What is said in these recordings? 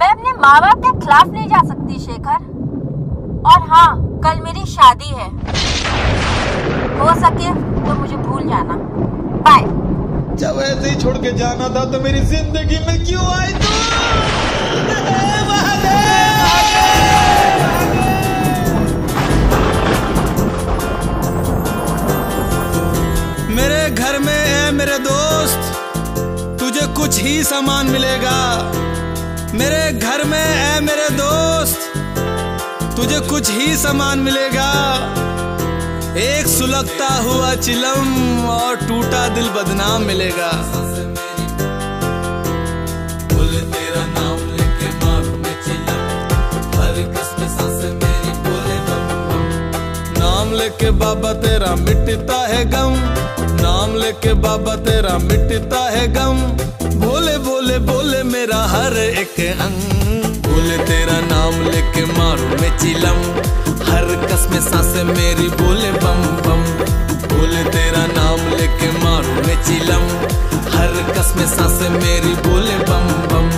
मैं अपने माँ बाप के खिलाफ नहीं जा सकती, शेखर। और हाँ कल मेरी शादी है। हो सके तो मुझे भूल जाना। बाय जब ऐसे ही छोड़ के जाना था तो मेरी ज़िंदगी में क्यों आई तू? मेरे घर में है मेरे दोस्त, तुझे कुछ ही सामान मिलेगा। मेरे घर में है मेरे दोस्त, तुझे कुछ ही सामान मिलेगा। एक सुलगता हुआ चिलम और टूटा दिल बदनाम मिलेगा। नाम लेके बाबा तेरा मिटता है गम। नाम लेके बाबा तेरा मिटता है गम। भोले बोले मेरा हर एक अंग। बोले तेरा नाम लेके मारू मैं चिलम। हर कसम सांस मेरी बोले बम बम। बोले तेरा नाम लेके मारू मैं चिलम। हर कसम सांस मेरी बोले बम बम।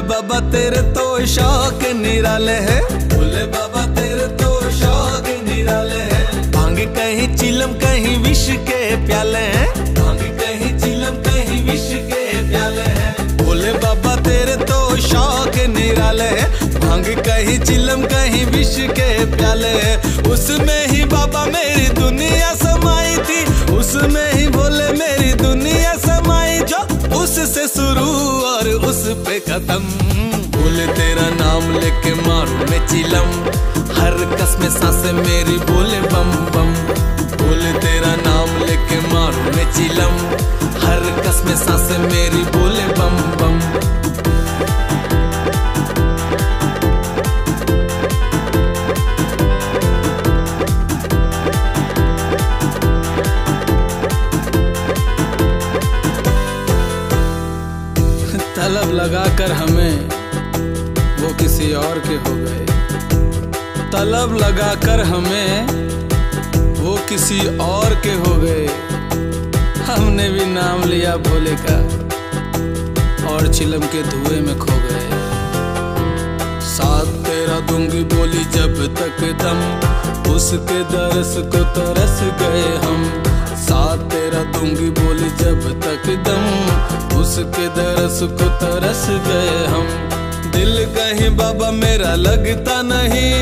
बाबा, तेरे तो शौक निराले है। बोले बाबा, तेरे तो शौक निराले है। भाँग कहीं चिलम, कहीं विष के प्याले हैं। भाँग कहीं चिलम, कहीं विष के प्याले हैं। बोले बाबा, तेरे तो शौक निराले है। भाँग कहीं चिलम, कहीं विष के प्याले हैं। उसमें ही बाबा मेरी दुनिया समाई थी। उसमें ही उस पे खत्म। बोले तेरा नाम लेके मारू मैं चिलम। हर कस में सांस मेरी बोले बम। तलब लगाकर हमें वो किसी और के हो गए। तलब लगाकर हमें वो किसी और के हो गए। हमने भी नाम लिया भोले का और चिलम के धुएँ में खो गए। साथ तेरा दूँगी बोली जब तक दम, उसके दरस को तरस गए हम। साथ तेरा दूँगी बोली जब उसके दरस को तरस गए हम। दिल कहीं बाबा मेरा लगता नहीं।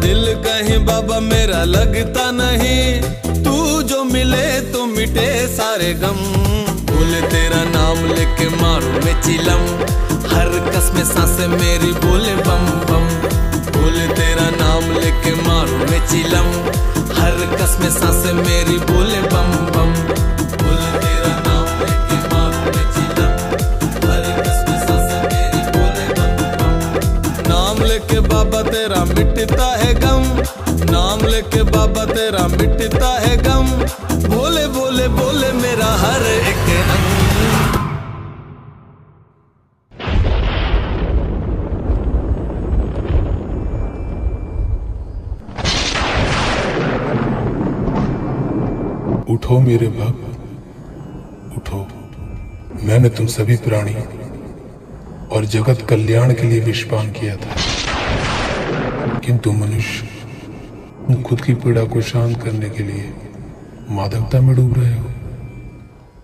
दिल कहीं बाबा मेरा लगता नहीं। तू जो मिले तो मिटे सारे गम। बोले तेरा नाम लेके मारू मैं चिलम हर कसम सांस मेरी बोले बम बम। बोले तेरा नाम लेके मारू मैं चिलम हर कसम सांस मेरी बोले बम लेके बाबा तेरा मिटता है गम। नाम लेके बाबा तेरा मिटता है गम। बोले बोले बोले मेरा हर एक अंग। उठो मेरे भक्त उठो। मैंने तुम सभी प्राणी और जगत कल्याण के लिए विषपान किया था। किंतु मनुष्य खुद की पीड़ा को शांत करने के लिए मादकता में डूब रहे हो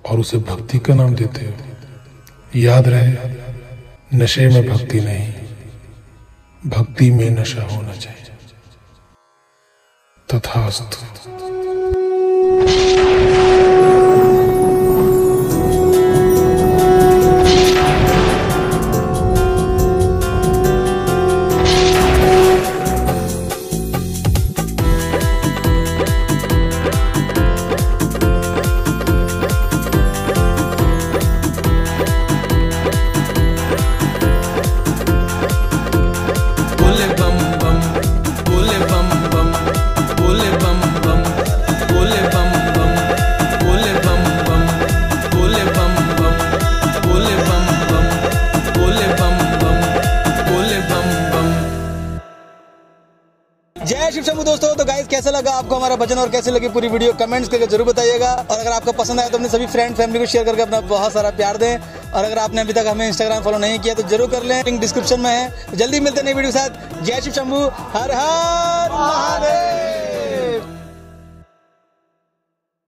और उसे भक्ति का नाम देते हो। याद रहे, नशे में भक्ति नहीं, भक्ति में नशा होना चाहिए। तथास्तु। कैसा लगा आपको हमारा भजन और कैसे लगी पूरी वीडियो कमेंट्स करके ज़रूर बताइएगा। और अगर आपको पसंद आया तो अपने सभी फ्रेंड फैमिली को शेयर करके अपना बहुत सारा प्यार दें। और अगर आपने अभी तक हमें इंस्टाग्राम फॉलो नहीं किया तो ज़रूर कर लें। लिंक डिस्क्रिप्शन में है। जल्दी मिलते नई वीडियो के साथ। जय शिव शंभू। हर हर महादेव।